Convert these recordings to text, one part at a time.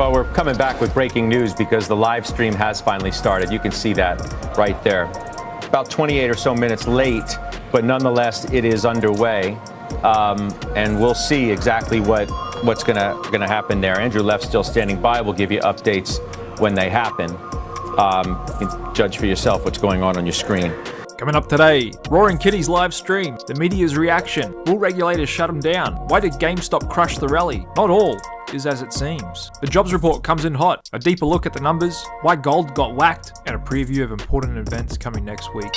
Well, we're coming back with breaking news because the live stream has finally started. You can see that right there. About 28 or so minutes late, but nonetheless, it is underway. Um, and we'll see exactly what what's gonna gonna happen there. Andrew Left still standing by. We'll give you updates when they happen. Um, you can judge for yourself what's going on on your screen. Coming up today, Roaring Kitties live stream, the media's reaction, will regulators shut them down? Why did GameStop crush the rally? Not all is as it seems. The jobs report comes in hot, a deeper look at the numbers, why gold got whacked, and a preview of important events coming next week.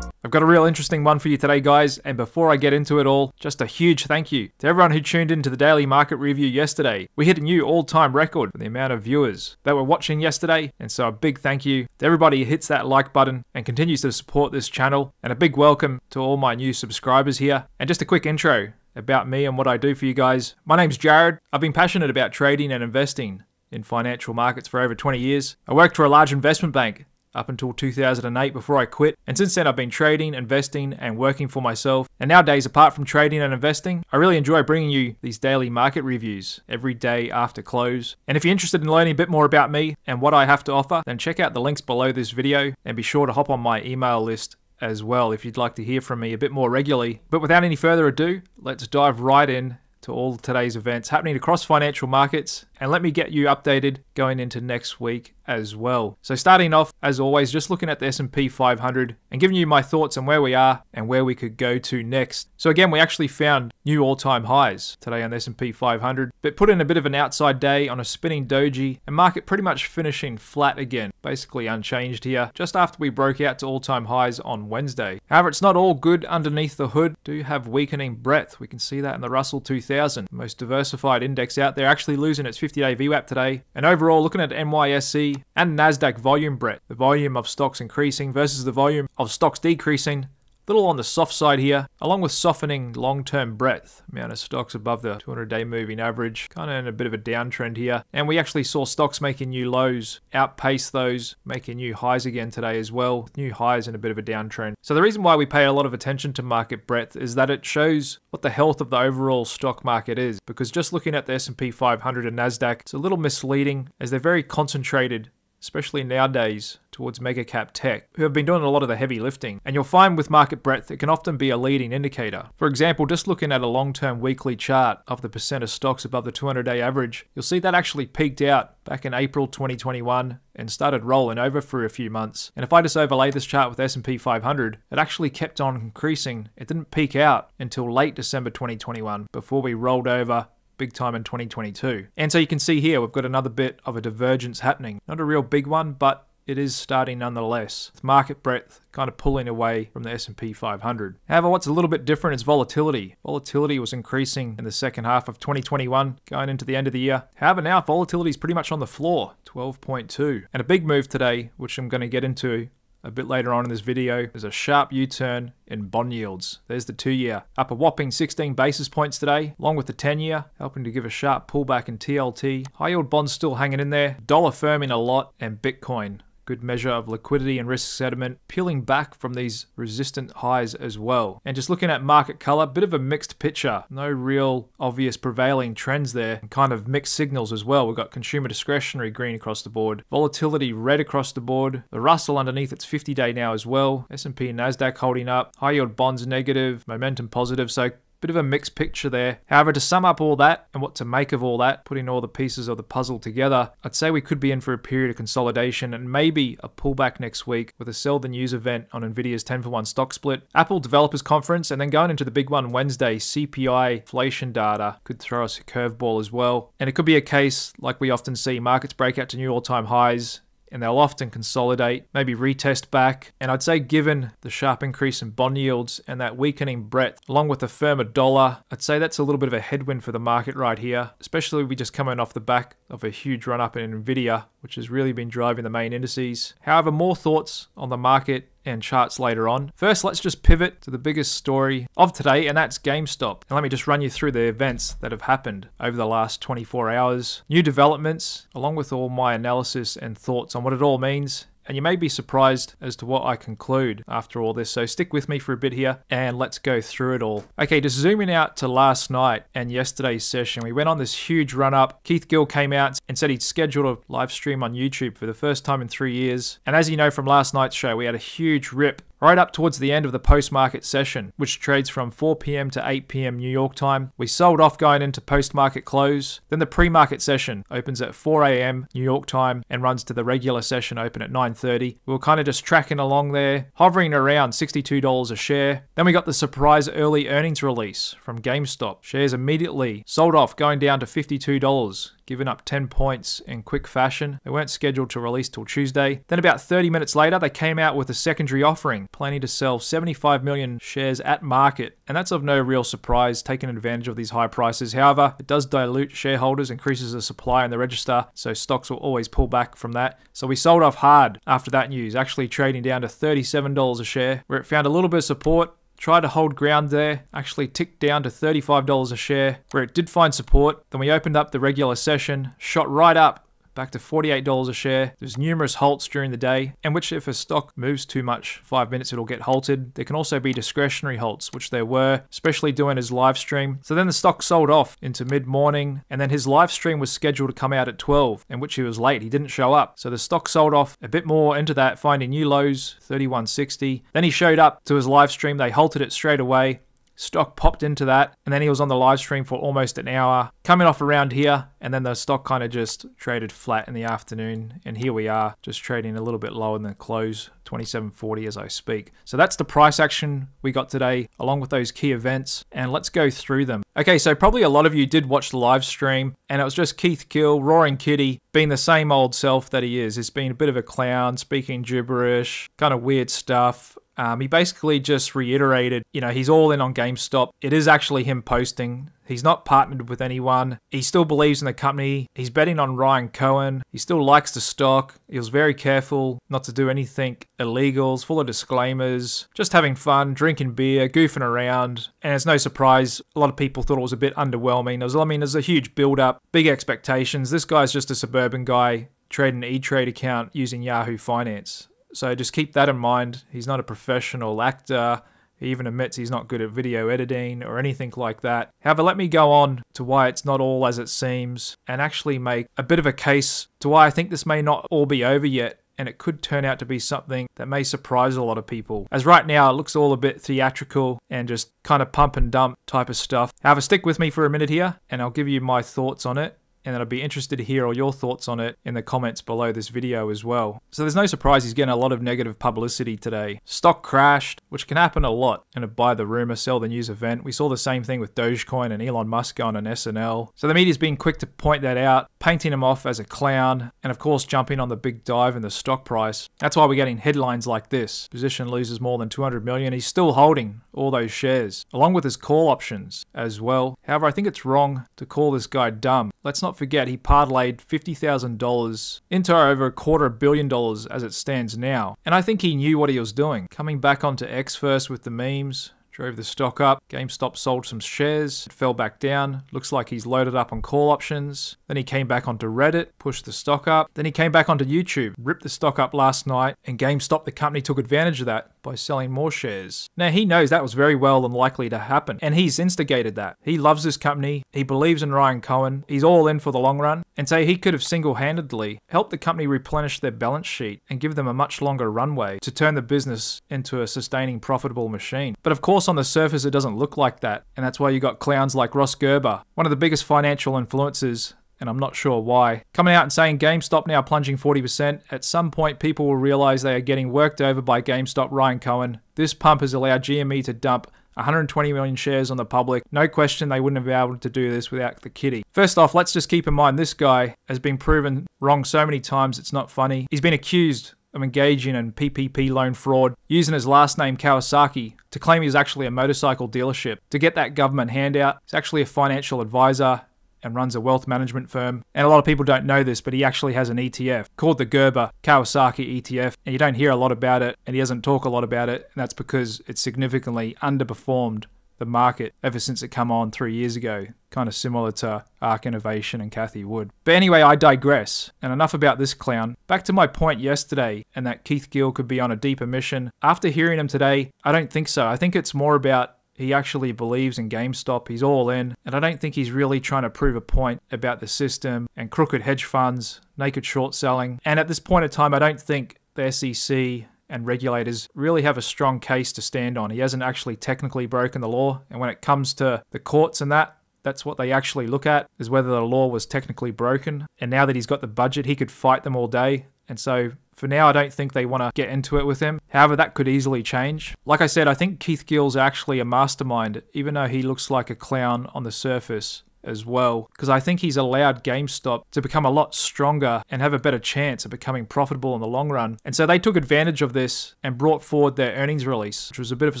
I've got a real interesting one for you today, guys, and before I get into it all, just a huge thank you to everyone who tuned into the daily market review yesterday. We hit a new all time record for the amount of viewers that were watching yesterday, and so a big thank you to everybody who hits that like button and continues to support this channel, and a big welcome to all my new subscribers here. And just a quick intro about me and what I do for you guys. My name's Jared. I've been passionate about trading and investing in financial markets for over 20 years. I worked for a large investment bank up until 2008 before I quit. And since then, I've been trading, investing, and working for myself. And nowadays, apart from trading and investing, I really enjoy bringing you these daily market reviews every day after close. And if you're interested in learning a bit more about me and what I have to offer, then check out the links below this video and be sure to hop on my email list as well if you'd like to hear from me a bit more regularly. But without any further ado, let's dive right in to all today's events happening across financial markets and let me get you updated going into next week as well. So starting off, as always, just looking at the S&P 500 and giving you my thoughts on where we are and where we could go to next. So again, we actually found new all-time highs today on the S&P 500, but put in a bit of an outside day on a spinning doji and market pretty much finishing flat again, basically unchanged here, just after we broke out to all-time highs on Wednesday. However, it's not all good underneath the hood. Do have weakening breadth. We can see that in the Russell 2000, most diversified index out there, actually losing its 50-day VWAP today. And overall, looking at NYSE and NASDAQ volume breadth, the volume of stocks increasing versus the volume of stocks decreasing, little on the soft side here, along with softening long-term breadth. Amount of stocks above the 200-day moving average, kind of in a bit of a downtrend here. And we actually saw stocks making new lows, outpace those, making new highs again today as well. New highs in a bit of a downtrend. So the reason why we pay a lot of attention to market breadth is that it shows what the health of the overall stock market is. Because just looking at the S&P 500 and NASDAQ, it's a little misleading as they're very concentrated especially nowadays towards mega cap tech, who have been doing a lot of the heavy lifting. And you'll find with market breadth, it can often be a leading indicator. For example, just looking at a long term weekly chart of the percent of stocks above the 200 day average, you'll see that actually peaked out back in April 2021 and started rolling over for a few months. And if I just overlay this chart with S&P 500, it actually kept on increasing. It didn't peak out until late December 2021 before we rolled over big time in 2022. And so you can see here, we've got another bit of a divergence happening. Not a real big one, but it is starting nonetheless. With market breadth kind of pulling away from the S&P 500. However, what's a little bit different is volatility. Volatility was increasing in the second half of 2021 going into the end of the year. However, now volatility is pretty much on the floor, 12.2. And a big move today, which I'm going to get into a bit later on in this video, there's a sharp U-turn in bond yields. There's the two-year, up a whopping 16 basis points today, along with the 10-year, helping to give a sharp pullback in TLT. High-yield bonds still hanging in there, dollar firming a lot, and Bitcoin good measure of liquidity and risk sentiment, peeling back from these resistant highs as well. And just looking at market color, bit of a mixed picture. No real obvious prevailing trends there, and kind of mixed signals as well. We've got consumer discretionary green across the board, volatility red across the board, the Russell underneath its 50 day now as well, S&P and Nasdaq holding up, high yield bonds negative, momentum positive. So Bit of a mixed picture there. However, to sum up all that and what to make of all that, putting all the pieces of the puzzle together, I'd say we could be in for a period of consolidation and maybe a pullback next week with a sell the news event on Nvidia's 10 for 1 stock split, Apple Developers Conference, and then going into the big one Wednesday, CPI inflation data could throw us a curveball as well. And it could be a case, like we often see, markets break out to new all time highs and they'll often consolidate, maybe retest back. And I'd say, given the sharp increase in bond yields and that weakening breadth, along with the firmer dollar, I'd say that's a little bit of a headwind for the market right here, especially we just coming off the back of a huge run up in Nvidia, which has really been driving the main indices. However, more thoughts on the market and charts later on. First, let's just pivot to the biggest story of today, and that's GameStop. And let me just run you through the events that have happened over the last 24 hours, new developments, along with all my analysis and thoughts on what it all means and you may be surprised as to what I conclude after all this. So stick with me for a bit here and let's go through it all. Okay, just zooming out to last night and yesterday's session, we went on this huge run up. Keith Gill came out and said he'd scheduled a live stream on YouTube for the first time in three years. And as you know from last night's show, we had a huge rip right up towards the end of the post market session, which trades from 4 p.m. to 8 p.m. New York time. We sold off going into post market close. Then the pre market session opens at 4 a.m. New York time and runs to the regular session open at 9:30. We were kind of just tracking along there, hovering around $62 a share. Then we got the surprise early earnings release from GameStop. Shares immediately sold off, going down to $52 giving up 10 points in quick fashion. They weren't scheduled to release till Tuesday. Then, about 30 minutes later, they came out with a secondary offering, planning to sell 75 million shares at market. And that's of no real surprise, taking advantage of these high prices. However, it does dilute shareholders, increases the supply in the register, so stocks will always pull back from that. So we sold off hard after that news, actually trading down to $37 a share, where it found a little bit of support tried to hold ground there, actually ticked down to $35 a share, where it did find support. Then we opened up the regular session, shot right up back to $48 a share. There's numerous halts during the day, and which if a stock moves too much, five minutes it'll get halted. There can also be discretionary halts, which there were, especially doing his live stream. So then the stock sold off into mid-morning, and then his live stream was scheduled to come out at 12, in which he was late. He didn't show up. So the stock sold off a bit more into that, finding new lows, 3160. Then he showed up to his live stream. They halted it straight away. Stock popped into that, and then he was on the live stream for almost an hour, coming off around here, and then the stock kind of just traded flat in the afternoon. And here we are, just trading a little bit lower than the close, 27.40 as I speak. So that's the price action we got today, along with those key events, and let's go through them. Okay, so probably a lot of you did watch the live stream, and it was just Keith Gill, Roaring Kitty, being the same old self that he is. He's been a bit of a clown, speaking gibberish, kind of weird stuff. Um, he basically just reiterated, you know, he's all in on GameStop. It is actually him posting. He's not partnered with anyone. He still believes in the company. He's betting on Ryan Cohen. He still likes the stock. He was very careful not to do anything illegals, full of disclaimers, just having fun, drinking beer, goofing around. And it's no surprise, a lot of people thought it was a bit underwhelming. Was, I mean, there's a huge build up, big expectations. This guy's just a suburban guy trading an E Trade account using Yahoo Finance. So just keep that in mind. He's not a professional actor. He even admits he's not good at video editing or anything like that. However, let me go on to why it's not all as it seems and actually make a bit of a case to why I think this may not all be over yet and it could turn out to be something that may surprise a lot of people. As right now, it looks all a bit theatrical and just kind of pump and dump type of stuff. However, stick with me for a minute here and I'll give you my thoughts on it and I'd be interested to hear all your thoughts on it in the comments below this video as well. So there's no surprise he's getting a lot of negative publicity today. Stock crashed, which can happen a lot in a buy the rumor, sell the news event. We saw the same thing with Dogecoin and Elon Musk on an SNL. So the media's been quick to point that out, painting him off as a clown, and of course jumping on the big dive in the stock price. That's why we're getting headlines like this. Position loses more than 200 million. He's still holding all those shares, along with his call options as well. However, I think it's wrong to call this guy dumb. Let's not forget he parlayed $50,000 into over a quarter billion dollars as it stands now. And I think he knew what he was doing. Coming back onto X first with the memes, drove the stock up. GameStop sold some shares, it fell back down. Looks like he's loaded up on call options. Then he came back onto Reddit, pushed the stock up. Then he came back onto YouTube, ripped the stock up last night, and GameStop, the company, took advantage of that by selling more shares. Now he knows that was very well and likely to happen, and he's instigated that. He loves this company, he believes in Ryan Cohen, he's all in for the long run, and say he could have single handedly helped the company replenish their balance sheet and give them a much longer runway to turn the business into a sustaining profitable machine. But of course, on the surface, it doesn't look like that, and that's why you got clowns like Ross Gerber, one of the biggest financial influencers and I'm not sure why. Coming out and saying GameStop now plunging 40%, at some point people will realize they are getting worked over by GameStop Ryan Cohen. This pump has allowed GME to dump 120 million shares on the public. No question they wouldn't have been able to do this without the kitty. First off, let's just keep in mind this guy has been proven wrong so many times it's not funny. He's been accused of engaging in PPP loan fraud, using his last name Kawasaki to claim he's actually a motorcycle dealership. To get that government handout, he's actually a financial advisor and runs a wealth management firm. And a lot of people don't know this, but he actually has an ETF called the Gerber Kawasaki ETF. And you don't hear a lot about it, and he doesn't talk a lot about it. And that's because it's significantly underperformed the market ever since it come on three years ago, kind of similar to Ark Innovation and Cathie Wood. But anyway, I digress, and enough about this clown. Back to my point yesterday, and that Keith Gill could be on a deeper mission. After hearing him today, I don't think so. I think it's more about he actually believes in GameStop. He's all in. And I don't think he's really trying to prove a point about the system and crooked hedge funds, naked short selling. And at this point in time, I don't think the SEC and regulators really have a strong case to stand on. He hasn't actually technically broken the law. And when it comes to the courts and that, that's what they actually look at is whether the law was technically broken. And now that he's got the budget, he could fight them all day. And so for now, I don't think they want to get into it with him. However, that could easily change. Like I said, I think Keith Gill's actually a mastermind, even though he looks like a clown on the surface as well, because I think he's allowed GameStop to become a lot stronger and have a better chance of becoming profitable in the long run. And so they took advantage of this and brought forward their earnings release, which was a bit of a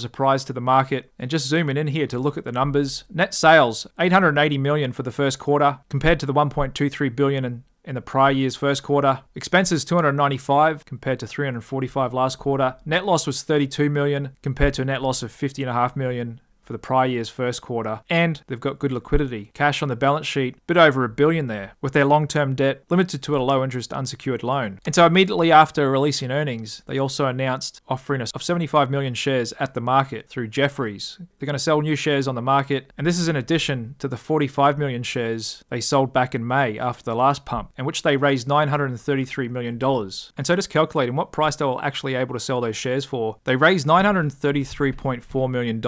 surprise to the market. And just zooming in here to look at the numbers, net sales 880 million for the first quarter compared to the 1.23 billion in in the prior year's first quarter. Expenses 295 compared to 345 last quarter. Net loss was 32 million compared to a net loss of 50.5 million for the prior year's first quarter, and they've got good liquidity. Cash on the balance sheet, bit over a billion there, with their long term debt limited to a low interest unsecured loan. And so immediately after releasing earnings, they also announced offering us of 75 million shares at the market through Jefferies. They're going to sell new shares on the market, and this is in addition to the 45 million shares they sold back in May after the last pump, in which they raised $933 million. And so just calculating what price they were actually able to sell those shares for, they raised $933.4 million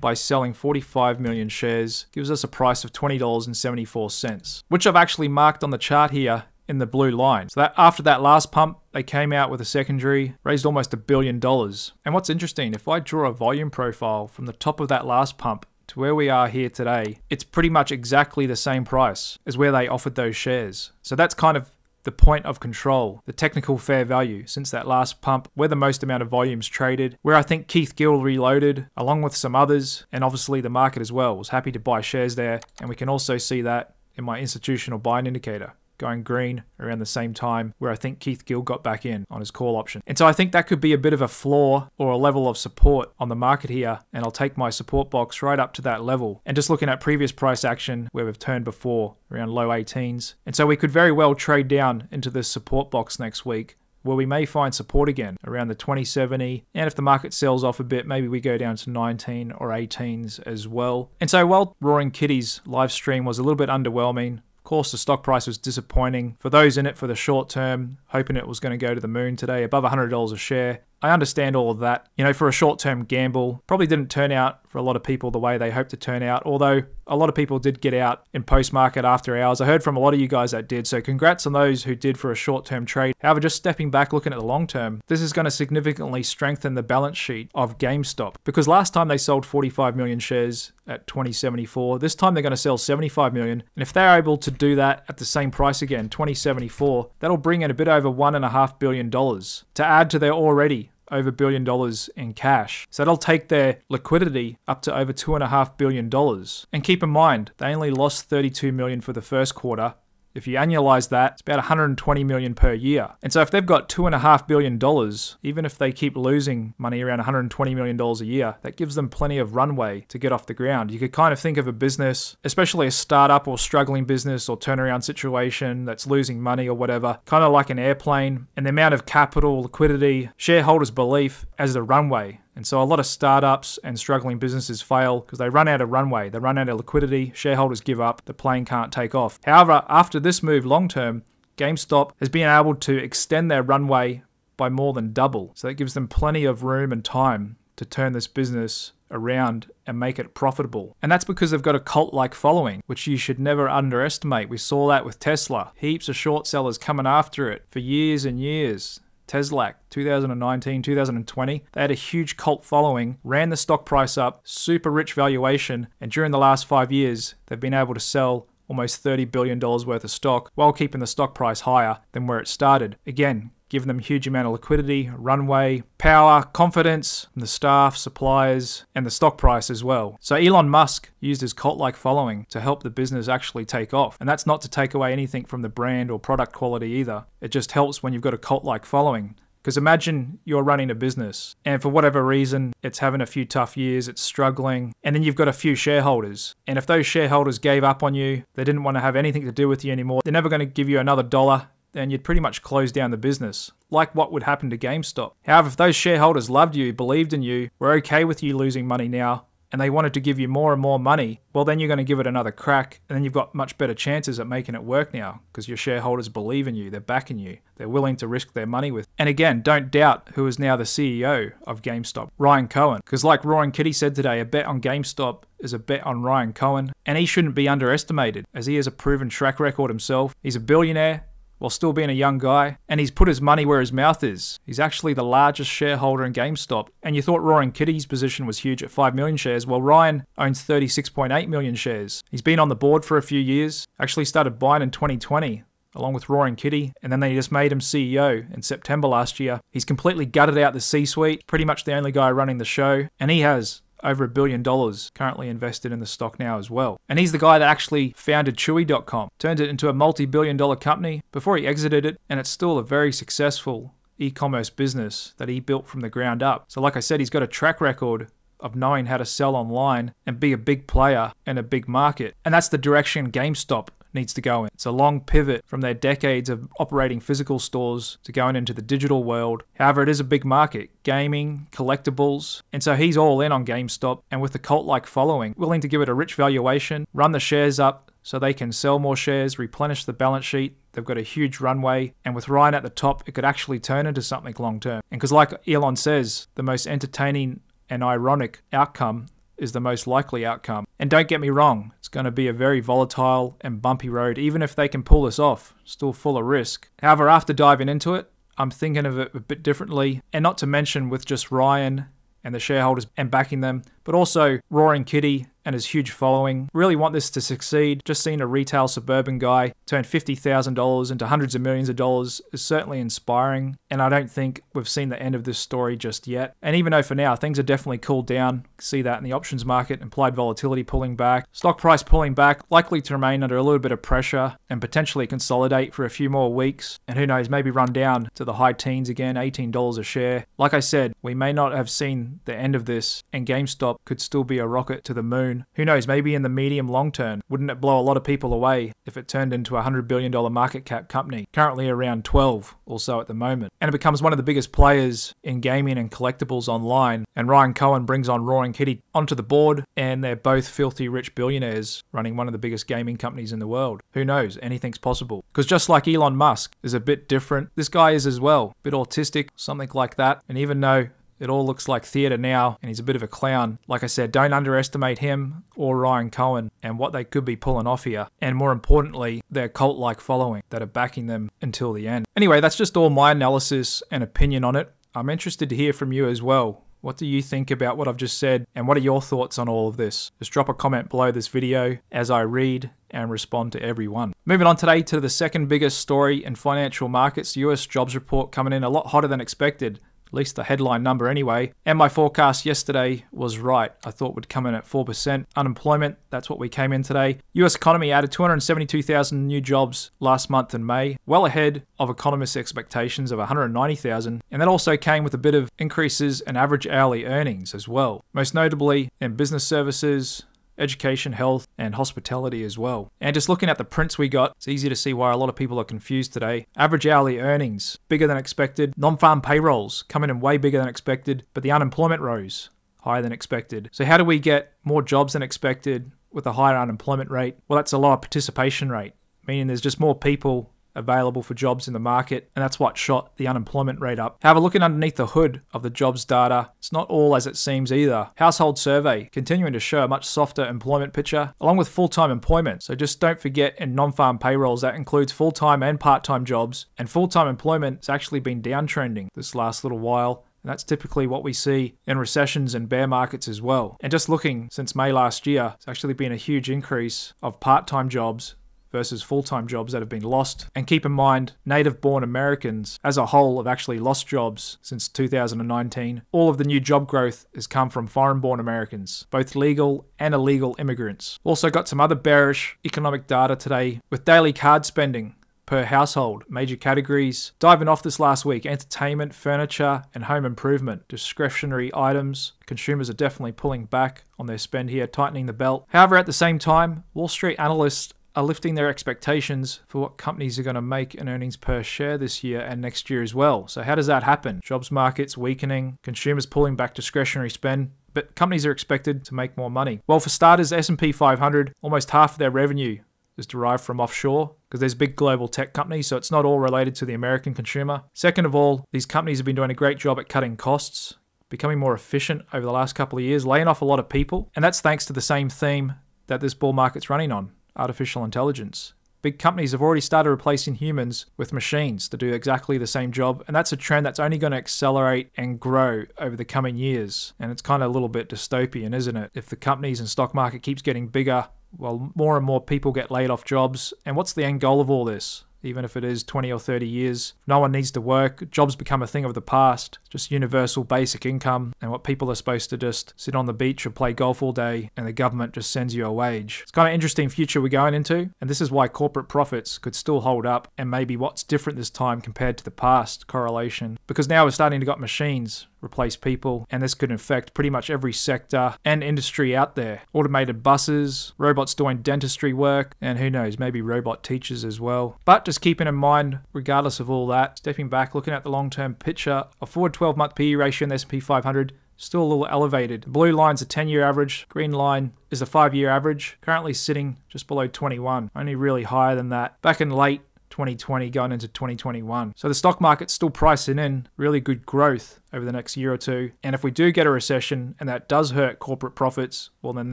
by by selling 45 million shares gives us a price of $20.74, which I've actually marked on the chart here in the blue line. So that after that last pump, they came out with a secondary, raised almost a billion dollars. And what's interesting, if I draw a volume profile from the top of that last pump to where we are here today, it's pretty much exactly the same price as where they offered those shares. So that's kind of the point of control, the technical fair value since that last pump, where the most amount of volumes traded, where I think Keith Gill reloaded, along with some others, and obviously the market as well, was happy to buy shares there. And we can also see that in my institutional buying indicator going green around the same time where I think Keith Gill got back in on his call option. And so I think that could be a bit of a flaw or a level of support on the market here. And I'll take my support box right up to that level. And just looking at previous price action where we've turned before around low 18s. And so we could very well trade down into this support box next week where we may find support again around the 2070. And if the market sells off a bit, maybe we go down to 19 or 18s as well. And so while Roaring Kitty's live stream was a little bit underwhelming, course, the stock price was disappointing. For those in it for the short term, hoping it was going to go to the moon today, above $100 a share, I understand all of that. You know, for a short term gamble, probably didn't turn out for a lot of people the way they hoped to turn out, although a lot of people did get out in post market after hours. I heard from a lot of you guys that did, so congrats on those who did for a short term trade. However, just stepping back, looking at the long term, this is going to significantly strengthen the balance sheet of GameStop because last time they sold 45 million shares at 2074. This time they're going to sell 75 million. And if they're able to do that at the same price again, 2074, that'll bring in a bit over $1.5 billion to add to their already over billion dollars in cash. So that'll take their liquidity up to over two and a half billion dollars. And keep in mind, they only lost 32 million for the first quarter if you annualize that, it's about 120 million per year. And so if they've got two and a half billion dollars, even if they keep losing money around 120 million dollars a year, that gives them plenty of runway to get off the ground. You could kind of think of a business, especially a startup or struggling business or turnaround situation that's losing money or whatever, kind of like an airplane, and the amount of capital, liquidity, shareholders' belief as the runway. And so a lot of startups and struggling businesses fail because they run out of runway, they run out of liquidity, shareholders give up, the plane can't take off. However, after this move long term, GameStop has been able to extend their runway by more than double. So that gives them plenty of room and time to turn this business around and make it profitable. And that's because they've got a cult like following, which you should never underestimate. We saw that with Tesla. Heaps of short sellers coming after it for years and years. Tesla, 2019, 2020, they had a huge cult following, ran the stock price up, super rich valuation, and during the last five years, they've been able to sell almost $30 billion worth of stock while keeping the stock price higher than where it started. Again, giving them huge amount of liquidity, runway, power, confidence the staff, suppliers, and the stock price as well. So Elon Musk used his cult-like following to help the business actually take off. And that's not to take away anything from the brand or product quality either. It just helps when you've got a cult-like following Because imagine you're running a business and for whatever reason, it's having a few tough years, it's struggling, and then you've got a few shareholders. And if those shareholders gave up on you, they didn't want to have anything to do with you anymore, they're never going to give you another dollar then you'd pretty much close down the business, like what would happen to GameStop. However, if those shareholders loved you, believed in you, were okay with you losing money now, and they wanted to give you more and more money, well, then you're going to give it another crack, and then you've got much better chances at making it work now because your shareholders believe in you, they're backing you, they're willing to risk their money with. And again, don't doubt who is now the CEO of GameStop, Ryan Cohen, because like Roaring Kitty said today, a bet on GameStop is a bet on Ryan Cohen, and he shouldn't be underestimated as he has a proven track record himself. He's a billionaire, while still being a young guy, and he's put his money where his mouth is. He's actually the largest shareholder in GameStop. And you thought Roaring Kitty's position was huge at 5 million shares. Well, Ryan owns 36.8 million shares. He's been on the board for a few years, actually started buying in 2020 along with Roaring Kitty, and then they just made him CEO in September last year. He's completely gutted out the C suite, pretty much the only guy running the show, and he has over a billion dollars currently invested in the stock now as well. And he's the guy that actually founded Chewy.com, turned it into a multi billion dollar company before he exited it, and it's still a very successful e commerce business that he built from the ground up. So, like I said, he's got a track record of knowing how to sell online and be a big player in a big market. And that's the direction GameStop needs to go in. It's a long pivot from their decades of operating physical stores to going into the digital world. However, it is a big market gaming, collectibles, and so he's all in on GameStop and with a cult like following, willing to give it a rich valuation, run the shares up so they can sell more shares, replenish the balance sheet. They've got a huge runway, and with Ryan at the top, it could actually turn into something long term. And because, like Elon says, the most entertaining and ironic outcome is the most likely outcome. And don't get me wrong, it's going to be a very volatile and bumpy road, even if they can pull this off, still full of risk. However, after diving into it, I'm thinking of it a bit differently, and not to mention with just Ryan and the shareholders and backing them, but also Roaring Kitty and his huge following. Really want this to succeed. Just seeing a retail suburban guy turn $50,000 into hundreds of millions of dollars is certainly inspiring, and I don't think we've seen the end of this story just yet. And even though for now things are definitely cooled down, see that in the options market, implied volatility pulling back, stock price pulling back, likely to remain under a little bit of pressure and potentially consolidate for a few more weeks, and who knows, maybe run down to the high teens again, $18 a share. Like I said, we may not have seen the end of this, and GameStop could still be a rocket to the moon soon. Who knows, maybe in the medium long term, wouldn't it blow a lot of people away if it turned into a $100 billion market cap company, currently around 12 or so at the moment, and it becomes one of the biggest players in gaming and collectibles online. And Ryan Cohen brings on Roaring Kitty onto the board, and they're both filthy rich billionaires running one of the biggest gaming companies in the world. Who knows, anything's possible. Because just like Elon Musk is a bit different, this guy is as well, a bit autistic, something like that. And even though it all looks like theatre now, and he's a bit of a clown. Like I said, don't underestimate him or Ryan Cohen and what they could be pulling off here. And more importantly, their cult like following that are backing them until the end. Anyway, that's just all my analysis and opinion on it. I'm interested to hear from you as well. What do you think about what I've just said, and what are your thoughts on all of this? Just drop a comment below this video as I read and respond to everyone. Moving on today to the second biggest story in financial markets, US jobs report coming in a lot hotter than expected at least the headline number anyway. And my forecast yesterday was right. I thought would come in at 4% unemployment. That's what we came in today. US economy added 272,000 new jobs last month in May, well ahead of economists' expectations of 190,000. And that also came with a bit of increases in average hourly earnings as well, most notably in business services, education, health, and hospitality as well. And just looking at the prints we got, it's easy to see why a lot of people are confused today. Average hourly earnings, bigger than expected. Non farm payrolls coming in way bigger than expected, but the unemployment rose higher than expected. So, how do we get more jobs than expected with a higher unemployment rate? Well, that's a lower participation rate, meaning there's just more people available for jobs in the market, and that's what shot the unemployment rate up. However, looking underneath the hood of the jobs data, it's not all as it seems either. Household survey continuing to show a much softer employment picture, along with full time employment. So just don't forget in non farm payrolls, that includes full time and part time jobs, and full time employment has actually been downtrending this last little while. And that's typically what we see in recessions and bear markets as well. And just looking since May last year, it's actually been a huge increase of part time jobs versus full time jobs that have been lost. And keep in mind, native born Americans as a whole have actually lost jobs since 2019. All of the new job growth has come from foreign born Americans, both legal and illegal immigrants. Also, got some other bearish economic data today with daily card spending per household, major categories. Diving off this last week entertainment, furniture, and home improvement. Discretionary items. Consumers are definitely pulling back on their spend here, tightening the belt. However, at the same time, Wall Street analysts are lifting their expectations for what companies are going to make in earnings per share this year and next year as well. So how does that happen? Jobs markets weakening, consumers pulling back discretionary spend, but companies are expected to make more money. Well, for starters, S&P 500, almost half of their revenue is derived from offshore because there's big global tech companies, so it's not all related to the American consumer. Second of all, these companies have been doing a great job at cutting costs, becoming more efficient over the last couple of years, laying off a lot of people, and that's thanks to the same theme that this bull market's running on artificial intelligence. Big companies have already started replacing humans with machines to do exactly the same job, and that's a trend that's only going to accelerate and grow over the coming years. And it's kind of a little bit dystopian, isn't it? If the companies and stock market keeps getting bigger, well, more and more people get laid off jobs. And what's the end goal of all this? Even if it is 20 or 30 years. No one needs to work. Jobs become a thing of the past. Just universal basic income and what people are supposed to just sit on the beach or play golf all day and the government just sends you a wage. It's kind of interesting future we're going into and this is why corporate profits could still hold up and maybe what's different this time compared to the past correlation because now we're starting to got machines replace people, and this could affect pretty much every sector and industry out there. Automated buses, robots doing dentistry work, and who knows, maybe robot teachers as well. But just keeping in mind, regardless of all that, stepping back, looking at the long-term picture, a forward 12-month PE ratio in the S&P 500 still a little elevated. The blue line's a 10 year average, green line is a 5 year average, currently sitting just below 21, only really higher than that. Back in late 2020 going into 2021. So the stock market's still pricing in really good growth over the next year or two. And if we do get a recession and that does hurt corporate profits, well, then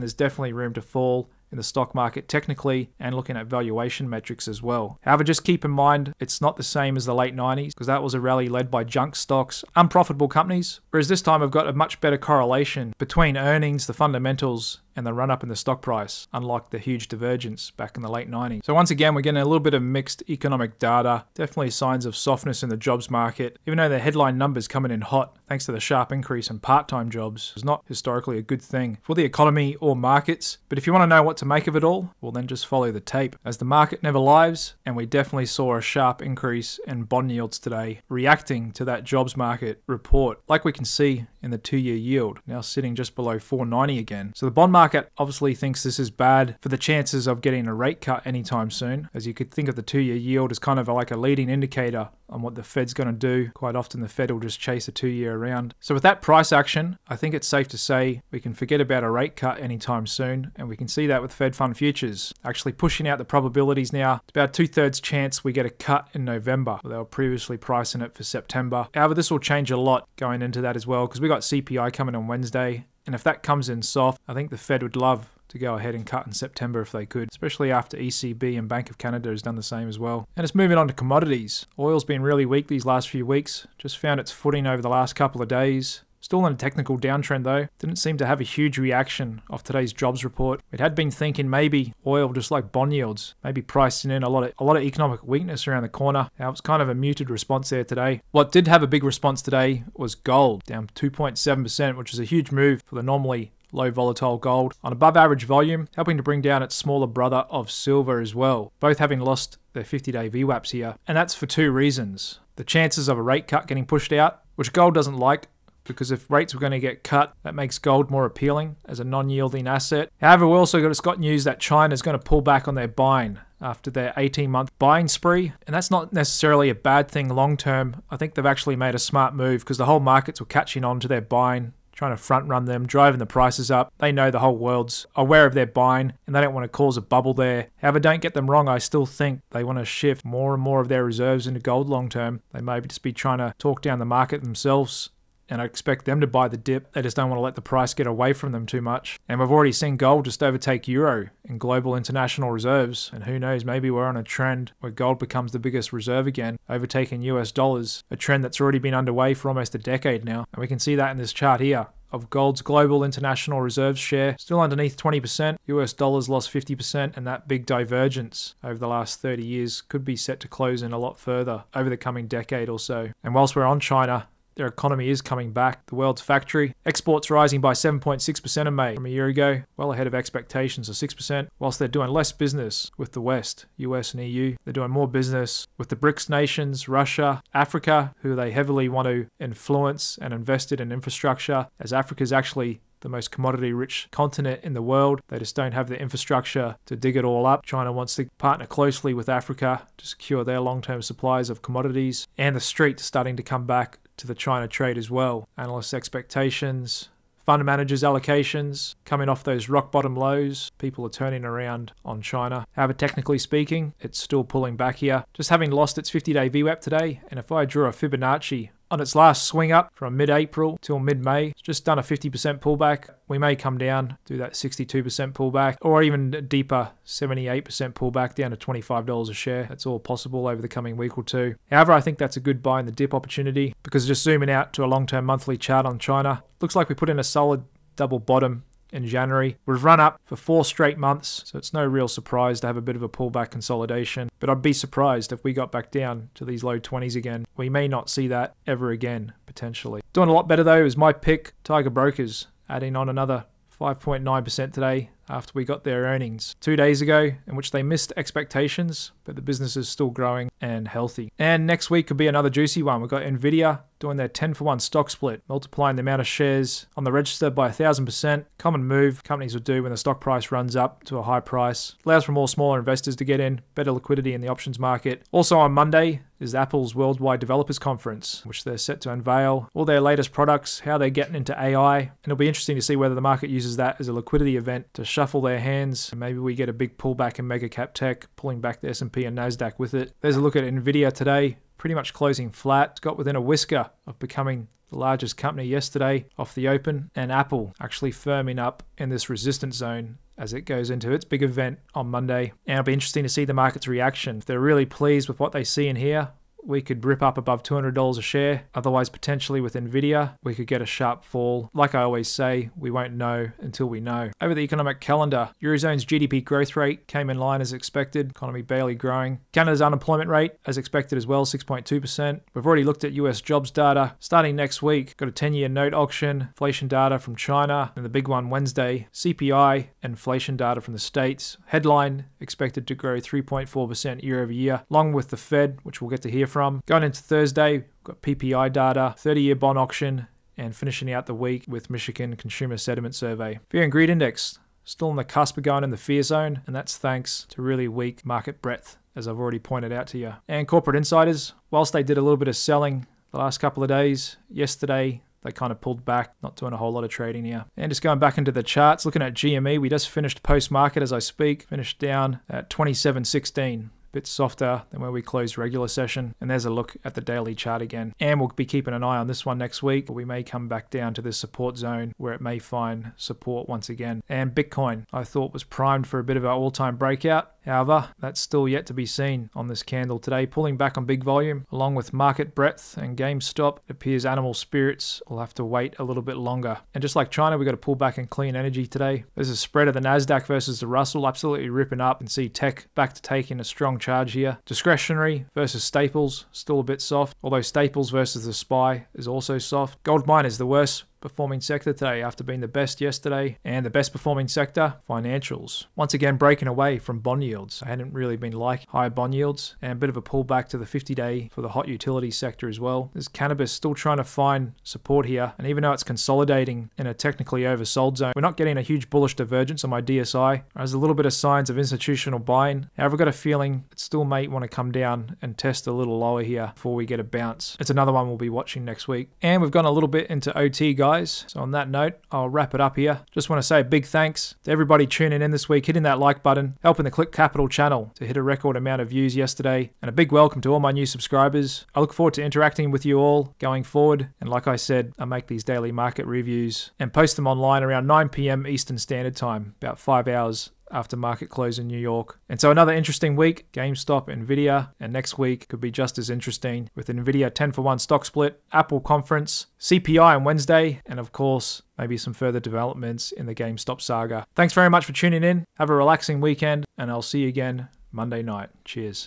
there's definitely room to fall in the stock market technically and looking at valuation metrics as well. However, just keep in mind it's not the same as the late 90s because that was a rally led by junk stocks, unprofitable companies, whereas this time I've got a much better correlation between earnings, the fundamentals, and the run up in the stock price, unlike the huge divergence back in the late 90s. So, once again, we're getting a little bit of mixed economic data, definitely signs of softness in the jobs market, even though the headline numbers coming in hot thanks to the sharp increase in part time jobs is not historically a good thing for the economy or markets. But if you want to know what to make of it all, well, then just follow the tape, as the market never lies, and we definitely saw a sharp increase in bond yields today, reacting to that jobs market report, like we can see in the two year yield, now sitting just below 490 again. So the bond market obviously thinks this is bad for the chances of getting a rate cut anytime soon, as you could think of the two year yield as kind of like a leading indicator on what the Fed's going to do. Quite often the Fed will just chase a two year around. So with that price action, I think it's safe to say we can forget about a rate cut anytime soon, and we can see that with Fed fund futures. Actually pushing out the probabilities now, it's about two thirds chance we get a cut in November. They were previously pricing it for September. However, this will change a lot going into that as well because we got CPI coming on Wednesday. And if that comes in soft, I think the Fed would love to go ahead and cut in September if they could, especially after ECB and Bank of Canada has done the same as well. And it's moving on to commodities. Oil's been really weak these last few weeks, just found its footing over the last couple of days. Still in a technical downtrend though. Didn't seem to have a huge reaction off today's jobs report. It had been thinking maybe oil, just like bond yields, maybe pricing in a lot of a lot of economic weakness around the corner. Now it was kind of a muted response there today. What did have a big response today was gold, down 2.7%, which is a huge move for the normally low volatile gold on above average volume, helping to bring down its smaller brother of silver as well, both having lost their 50 day VWAPs here. And that's for two reasons. The chances of a rate cut getting pushed out, which gold doesn't like, because if rates were going to get cut, that makes gold more appealing as a non-yielding asset. However, we also got, got news that China is going to pull back on their buying after their 18-month buying spree, and that's not necessarily a bad thing long term. I think they've actually made a smart move because the whole markets were catching on to their buying trying to front run them, driving the prices up. They know the whole world's aware of their buying and they don't want to cause a bubble there. However, don't get them wrong, I still think they want to shift more and more of their reserves into gold long term. They may just be trying to talk down the market themselves and I expect them to buy the dip. They just don't want to let the price get away from them too much. And we've already seen gold just overtake euro in global international reserves. And who knows, maybe we're on a trend where gold becomes the biggest reserve again, overtaking US dollars, a trend that's already been underway for almost a decade now. And we can see that in this chart here of gold's global international reserves share still underneath 20%. US dollars lost 50%, and that big divergence over the last 30 years could be set to close in a lot further over the coming decade or so. And whilst we're on China, their economy is coming back. The world's factory. Exports rising by 7.6% in May from a year ago, well ahead of expectations of 6%, whilst they're doing less business with the West, US and EU. They're doing more business with the BRICS nations, Russia, Africa, who they heavily want to influence and invest in infrastructure, as Africa is actually the most commodity rich continent in the world. They just don't have the infrastructure to dig it all up. China wants to partner closely with Africa to secure their long term supplies of commodities. And the street starting to come back to the China trade as well. Analysts' expectations. Fund managers' allocations coming off those rock bottom lows. People are turning around on China. However, technically speaking, it's still pulling back here. Just having lost its 50 day VWAP today, and if I draw a Fibonacci on its last swing up from mid April till mid May. It's just done a 50% pullback. We may come down, do that 62% pullback, or even deeper 78% pullback down to $25 a share. That's all possible over the coming week or two. However, I think that's a good buy in the dip opportunity because just zooming out to a long term monthly chart on China, looks like we put in a solid double bottom in January. We've run up for four straight months, so it's no real surprise to have a bit of a pullback consolidation. But I'd be surprised if we got back down to these low 20s again. We may not see that ever again, potentially. Doing a lot better though is my pick, Tiger Brokers, adding on another 5.9% today after we got their earnings two days ago, in which they missed expectations, but the business is still growing and healthy. And next week could be another juicy one. We've got Nvidia doing their 10 for 1 stock split, multiplying the amount of shares on the register by 1000%. Common move companies will do when the stock price runs up to a high price. Allows for more smaller investors to get in, better liquidity in the options market. Also on Monday is Apple's Worldwide Developers Conference, which they're set to unveil all their latest products, how they're getting into AI, and it'll be interesting to see whether the market uses that as a liquidity event to shuffle their hands. Maybe we get a big pullback in mega cap tech, pulling back the S&P and Nasdaq with it. There's a look at Nvidia today, pretty much closing flat. Got within a whisker of becoming the largest company yesterday off the open, and Apple actually firming up in this resistance zone as it goes into its big event on Monday. And it'll be interesting to see the market's reaction. If they're really pleased with what they see in here, we could rip up above $200 a share. Otherwise, potentially with Nvidia, we could get a sharp fall. Like I always say, we won't know until we know. Over the economic calendar, Eurozone's GDP growth rate came in line as expected, economy barely growing. Canada's unemployment rate, as expected as well, 6.2%. We've already looked at US jobs data. Starting next week, got a 10 year note auction, inflation data from China, and the big one Wednesday, CPI, inflation data from the States. Headline expected to grow 3.4% year over year, along with the Fed, which we'll get to hear from. Going into Thursday, got PPI data, 30 year bond auction, and finishing out the week with Michigan Consumer Sentiment Survey. Fear and Greed Index, still on the cusp of going in the fear zone, and that's thanks to really weak market breadth, as I've already pointed out to you. And corporate insiders, whilst they did a little bit of selling the last couple of days, yesterday they kind of pulled back, not doing a whole lot of trading here. And just going back into the charts, looking at GME, we just finished post market as I speak, finished down at 27.16 bit softer than where we closed regular session. And there's a look at the daily chart again. And we'll be keeping an eye on this one next week. We may come back down to this support zone where it may find support once again. And Bitcoin, I thought was primed for a bit of an all-time breakout. However, that's still yet to be seen on this candle today, pulling back on big volume along with market breadth and GameStop. It appears animal spirits will have to wait a little bit longer. And just like China, we got to pull back in clean energy today. There's a spread of the Nasdaq versus the Russell, absolutely ripping up, and see tech back to taking a strong charge here. Discretionary versus staples, still a bit soft, although staples versus the SPY is also soft. Gold mine is the worst performing sector today after being the best yesterday and the best performing sector, financials. Once again, breaking away from bond yields. I hadn't really been like higher bond yields and a bit of a pullback to the 50 day for the hot utility sector as well. There's cannabis still trying to find support here, and even though it's consolidating in a technically oversold zone, we're not getting a huge bullish divergence on my DSI. There's a little bit of signs of institutional buying. However, I've got a feeling it still may want to come down and test a little lower here before we get a bounce. It's another one we'll be watching next week. And we've gone a little bit into OT, guys guys. So, on that note, I'll wrap it up here. Just want to say a big thanks to everybody tuning in this week, hitting that like button, helping the Click Capital channel to hit a record amount of views yesterday, and a big welcome to all my new subscribers. I look forward to interacting with you all going forward. And like I said, I make these daily market reviews and post them online around 9 p.m. Eastern Standard Time, about five hours after market close in New York. And so another interesting week, GameStop, Nvidia, and next week could be just as interesting with Nvidia 10 for 1 stock split, Apple conference, CPI on Wednesday, and of course, maybe some further developments in the GameStop saga. Thanks very much for tuning in. Have a relaxing weekend, and I'll see you again Monday night. Cheers.